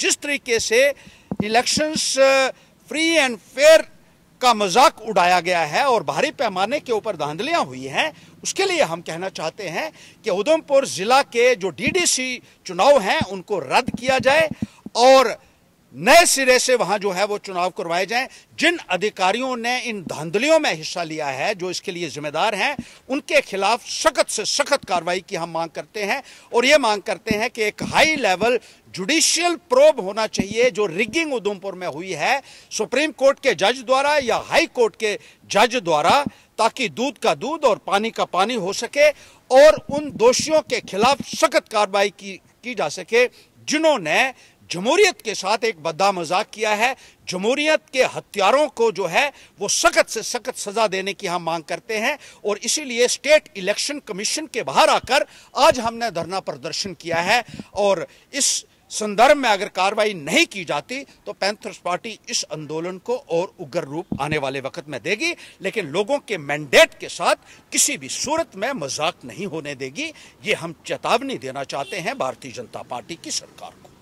जिस तरीके से इलेक्शंस फ्री एंड फेयर का मज़ाक उड़ाया गया है और भारी पैमाने के ऊपर धांधलियाँ हुई हैं, उसके लिए हम कहना चाहते हैं कि उधमपुर जिला के जो डीडीसी चुनाव हैं, उनको रद्द किया जाए और नए सिरे से वहाँ जो है वो चुनाव करवाए जाएँ। जिन अधिकारियों ने इन धांधलियों में हिस्सा लिया है जो इसके लिए जिम्मेदार हैं उनके खिलाफ सख्त से सख्त कार्रवाई की हम मांग करते हैं। और ये मांग करते हैं कि एक हाई लेवल जुडिशियल प्रोब होना चाहिए जो रिगिंग उधमपुर में हुई है सुप्रीम कोर्ट के जज द्वारा या हाई कोर्ट के जज द्वारा ताकि दूध का दूध और पानी का पानी हो सके और उन दोषियों के खिलाफ सख्त कार्रवाई की, की जा सके जिन्होंने जमहूरियत के साथ एक बद्दा मज़ाक किया है। जमहूरियत के हत्यारों को जो है, वो सख्त से सख्त सजा देने की हम मांग करते हैं और इसीलिए स्टेट इलेक्शन कमीशन के बाहर आकर आज हमने धरना प्रदर्शन किया है और इस संदर्भ में अगर कार्रवाई नहीं की जाती तो पैंथर्स पार्टी इस आंदोलन को और उग्र रूप आने वाले वक्त में देगी, लेकिन लोगों के मैंडेट के साथ किसी भी सूरत में मज़ाक नहीं होने देगी। ये हम चेतावनी देना चाहते हैं भारतीय जनता पार्टी की सरकार को।